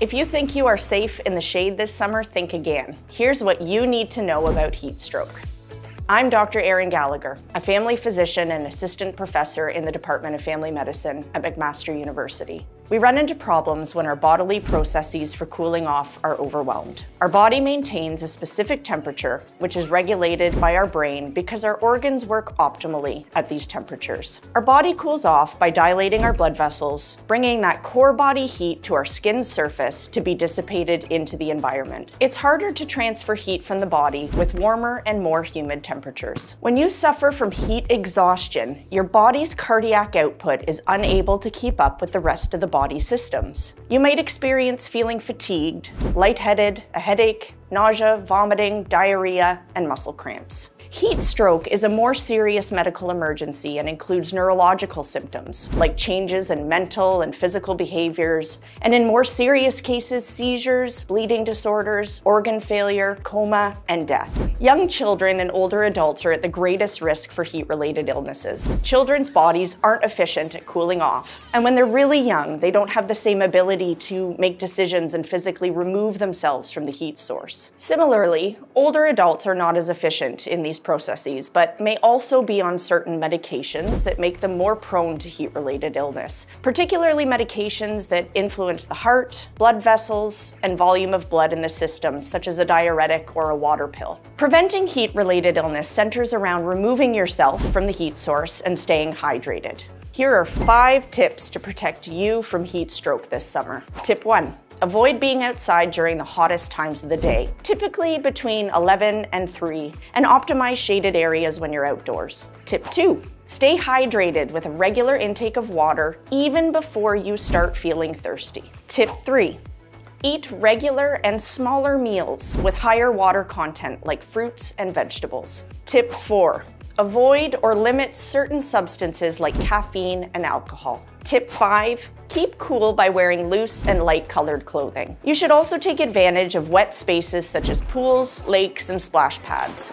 If you think you are safe in the shade this summer, think again. Here's what you need to know about heat stroke. I'm Dr. Erin Gallagher, a family physician and assistant professor in the Department of Family Medicine at McMaster University. We run into problems when our bodily processes for cooling off are overwhelmed. Our body maintains a specific temperature, which is regulated by our brain because our organs work optimally at these temperatures. Our body cools off by dilating our blood vessels, bringing that core body heat to our skin's surface to be dissipated into the environment. It's harder to transfer heat from the body with warmer and more humid temperatures. When you suffer from heat exhaustion, your body's cardiac output is unable to keep up with the rest of the body body systems. You might experience feeling fatigued, lightheaded, a headache, nausea, vomiting, diarrhea, and muscle cramps. Heat stroke is a more serious medical emergency and includes neurological symptoms like changes in mental and physical behaviors, and in more serious cases, seizures, bleeding disorders, organ failure, coma, and death. Young children and older adults are at the greatest risk for heat-related illnesses. Children's bodies aren't efficient at cooling off, and when they're really young, they don't have the same ability to make decisions and physically remove themselves from the heat source. Similarly, older adults are not as efficient in these these processes, but may also be on certain medications that make them more prone to heat-related illness, particularly medications that influence the heart, blood vessels, and volume of blood in the system, such as a diuretic or a water pill. Preventing heat-related illness centers around removing yourself from the heat source and staying hydrated. Here are five tips to protect you from heat stroke this summer. Tip one, Avoid being outside during the hottest times of the day, typically between 11 and 3, and optimize shaded areas when you're outdoors. Tip 2. Stay hydrated with a regular intake of water even before you start feeling thirsty. Tip 3. Eat regular and smaller meals with higher water content like fruits and vegetables. Tip 4. Avoid or limit certain substances like caffeine and alcohol. Tip 5. Keep cool by wearing loose and light colored clothing. You should also take advantage of wet spaces such as pools, lakes, and splash pads.